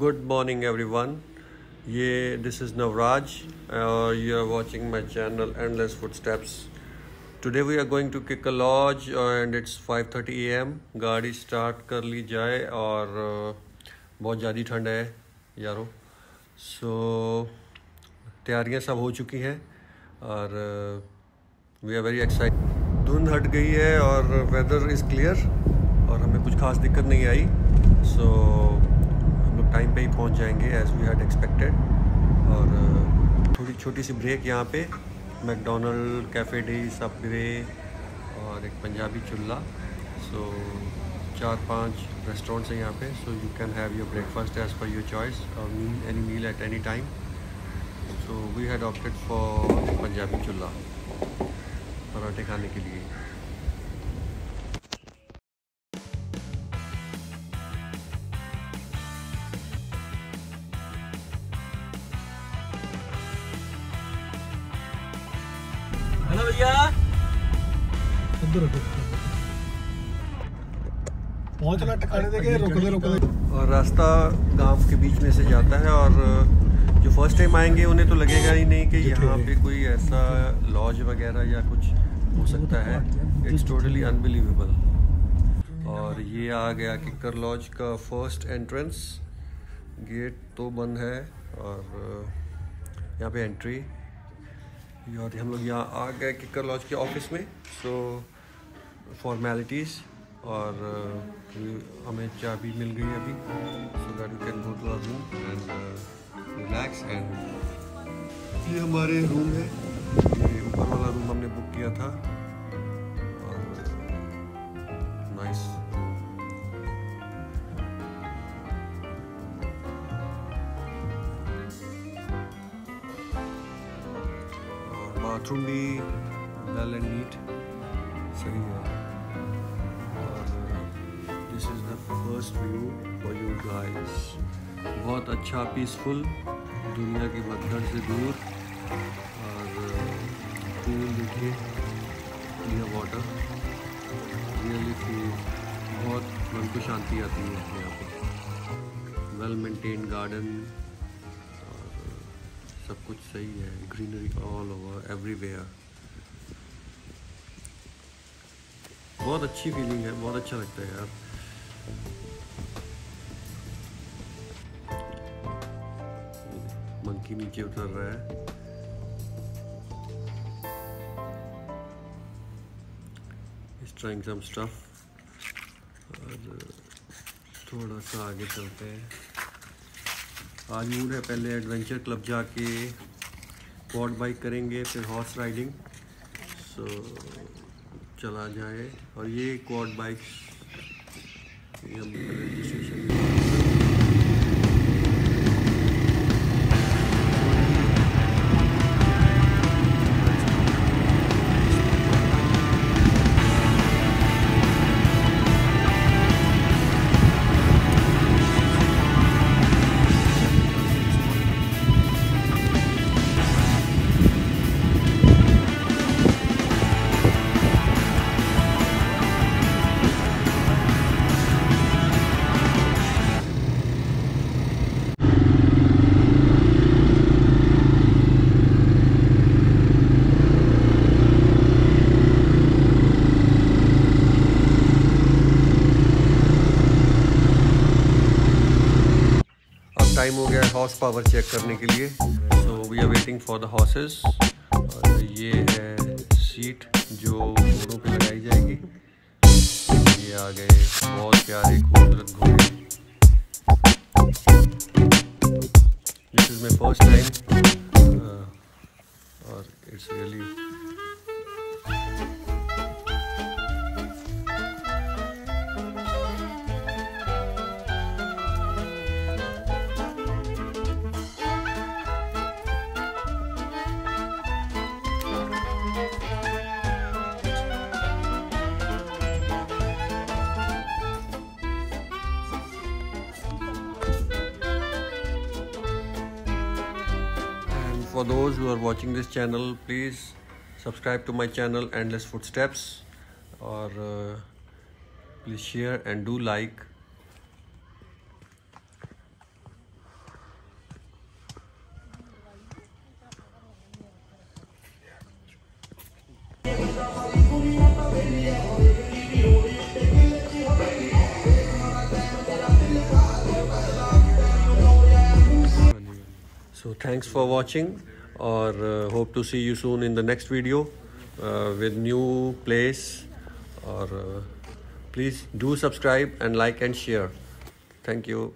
Good morning everyone ये this is Navraj और you are watching my channel endless footsteps today we are going to Kikar lodge and it's five thirty A M गाड़ी start कर ली जाए और बहुत ज़्यादा ठंड है यारो। सो so, तैयारियाँ सब हो चुकी हैं और वी आर वेरी एक्साइट धुंध हट गई है और वेदर इज़ क्लियर और हमें कुछ खास दिक्कत नहीं आई। सो so, टाइम पे ही पहुँच जाएँगे एज वी हैड एक्सपेक्टेड और uh, थोड़ी छोटी सी ब्रेक यहाँ पे मैकडोनल्ड कैफ़े डे सबवे और एक पंजाबी चुल्ला सो चार पाँच रेस्टोरेंट्स हैं यहाँ पे so you can have your breakfast as per your choice और meal any meal at any time so we had opted for Punjabi चुल्ला पराठे खाने के लिए। उधर पहुँचना ठिकाने देंगे रुकते रुकते और रास्ता गाँव के बीच में से जाता है और जो फ़र्स्ट टाइम आएँगे उन्हें तो लगेगा ही नहीं कि यहाँ पे कोई ऐसा लॉज वगैरह या कुछ हो सकता है। इट्स टोटली अनबिलीवेबल और ये आ गया किकर लॉज का फ़र्स्ट एंट्रेंस गेट तो बंद है और यहाँ पे एंट्री और हम लोग यहाँ आ गए किकर लॉज के ऑफ़िस में। सो फॉर्मेलिटीज़ और uh, हमें चाबी मिल गई अभी so that we can go to our room and relax and ये हमारे रूम है। ये ऊपर वाला रूम हमने बुक किया था। और नाइस बाथरूम भी वेल एंड नीट सही है। First view for you guys बहुत अच्छा पीसफुल दुनिया की भगदड़ से दूर। और पूल देखिए क्लियर वाटर रियली फील बहुत मन को शांति आती है यहाँ पर वेल मेंटेन गार्डन और, सब कुछ सही है। ग्रीनरी ऑल ओवर एवरीवेयर बहुत अच्छी फीलिंग है, बहुत अच्छा लगता है यार। मंकी नीचे उतर रहा है? इस ट्राइंग सम स्टफ़ और थोड़ा सा आगे चलते हैं। आज मूड है पहले एडवेंचर क्लब जाके क्वाड बाइक करेंगे, फिर हॉर्स राइडिंग सो चला जाए। और ये क्वाड बाइक हम रजिस्ट्रेशन टाइम हो गया है हॉर्स पावर चेक करने के लिए. So we are waiting for the horses और ये है सीट जो घोड़ों पे लगाई जाएगी. ये आ गए. बहुत प्यारे, खूबसूरत घोड़े. This is my first time और it's really for those who are watching this channel please subscribe to my channel endless footsteps or uh, please share and do like So thanks for watching or uh, hope to see you soon in the next video uh, with new place. or uh, please do subscribe and like and share. Thank you